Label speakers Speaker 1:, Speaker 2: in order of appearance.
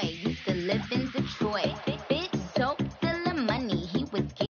Speaker 1: boy used to live in Detroit. Bit so full of money, he was